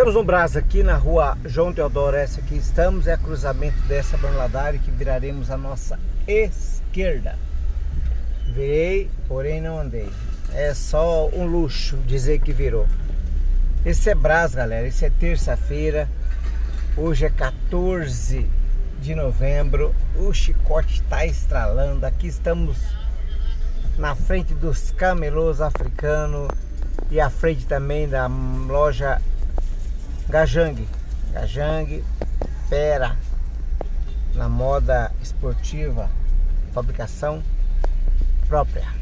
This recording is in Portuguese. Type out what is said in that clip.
Estamos no Brás aqui na rua João Teodoro, essa aqui estamos, é cruzamento dessa Banladário que viraremos a nossa esquerda. Virei, porém não andei. É só um luxo dizer que virou. Esse é Brás, galera, esse é terça-feira, hoje é 14 de novembro, o chicote está estralando, aqui estamos na frente dos camelôs africanos e à frente também da loja Gajang. Gajang, Pera, na moda esportiva, fabricação própria.